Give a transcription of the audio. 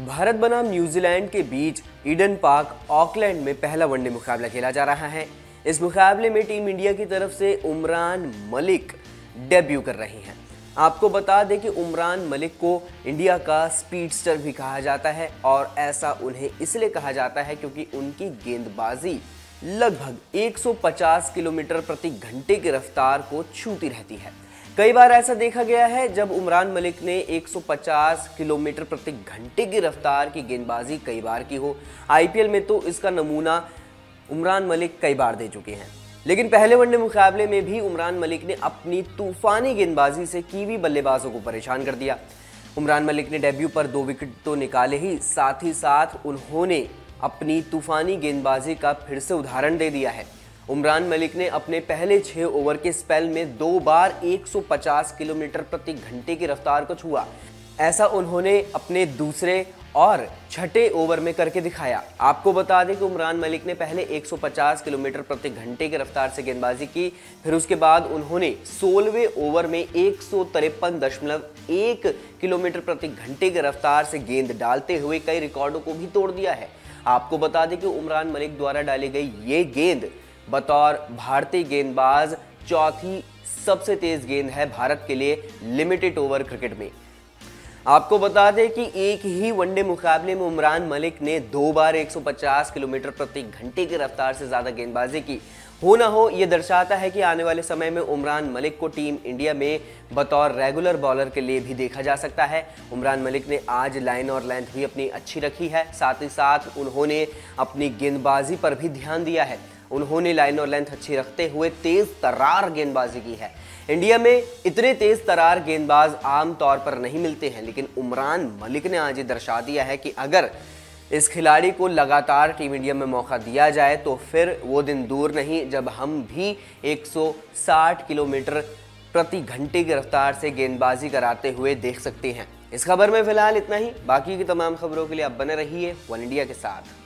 भारत बनाम न्यूजीलैंड के बीच Eden park, Auckland में पहला वनडे मुकाबला खेला जा रहा है। इस मुकाबले में टीम इंडिया की तरफ़ से उमरान मलिक डेब्यू कर रहे हैं। आपको बता दें कि उमरान मलिक को इंडिया का स्पीडस्टर भी कहा जाता है और ऐसा उन्हें इसलिए कहा जाता है क्योंकि उनकी गेंदबाजी लगभग 150 किलोमीटर प्रति घंटे की रफ्तार को छूती रहती है। कई बार ऐसा देखा गया है, जब उमरान मलिक ने 150 किलोमीटर प्रति घंटे की रफ्तार की गेंदबाजी कई बार की हो। आईपीएल में तो इसका नमूना उमरान मलिक कई बार दे चुके हैं। लेकिन पहले वनडे मुकाबले में भी उमरान मलिक ने अपनी तूफानी गेंदबाजी से कीवी बल्लेबाजों को परेशान कर दिया। उमरान मलिक ने डेब्यू पर दो विकेट तो निकाले ही, साथ ही साथ उन्होंने अपनी तूफानी गेंदबाजी का फिर से उदाहरण दे दिया है। उमरान मलिक ने अपने पहले छह ओवर के स्पेल में दो बार 150 किलोमीटर प्रति घंटे की रफ्तार को छुआ। ऐसा उन्होंने अपने दूसरे और छठे ओवर में करके दिखाया। आपको बता दें कि उमरान मलिक ने पहले 150 किलोमीटर प्रति घंटे की रफ्तार से गेंदबाजी की, फिर उसके बाद उन्होंने सोलहवें ओवर में एक किलोमीटर प्रति घंटे की रफ्तार से गेंद डालते हुए कई रिकॉर्डों को भी तोड़ दिया है। आपको बता दें कि उमरान मलिक द्वारा डाली गई ये गेंद बतौर भारतीय गेंदबाज, चौथी सबसे तेज गेंद है भारत के लिए लिमिटेड ओवर क्रिकेट में। आपको बता दें कि एक ही वनडे मुकाबले में उमरान मलिक ने दो बार 150 किलोमीटर प्रति घंटे की रफ्तार से ज़्यादा गेंदबाजी की। हो ना हो, ये दर्शाता है कि आने वाले समय में उमरान मलिक को टीम इंडिया में बतौर रेगुलर बॉलर के लिए भी देखा जा सकता है। उमरान मलिक ने आज लाइन और लेंथ भी अपनी अच्छी रखी है। साथ ही साथ उन्होंने अपनी गेंदबाजी पर भी ध्यान दिया है। उन्होंने लाइन और लेंथ अच्छी रखते हुए तेज तरार गेंदबाजी की है। इंडिया में इतने तेज तरार गेंदबाज आम तौर पर नहीं मिलते हैं, लेकिन उमरान मलिक ने आज ये दर्शा दिया है कि अगर इस खिलाड़ी को लगातार टीम इंडिया में मौका दिया जाए तो फिर वो दिन दूर नहीं, जब हम भी 160 किलोमीटर प्रति घंटे की रफ्तार से गेंदबाजी कराते हुए देख सकते हैं। इस खबर में फ़िलहाल इतना ही, बाकी की तमाम खबरों के लिए आप बने रहिए वन इंडिया के साथ।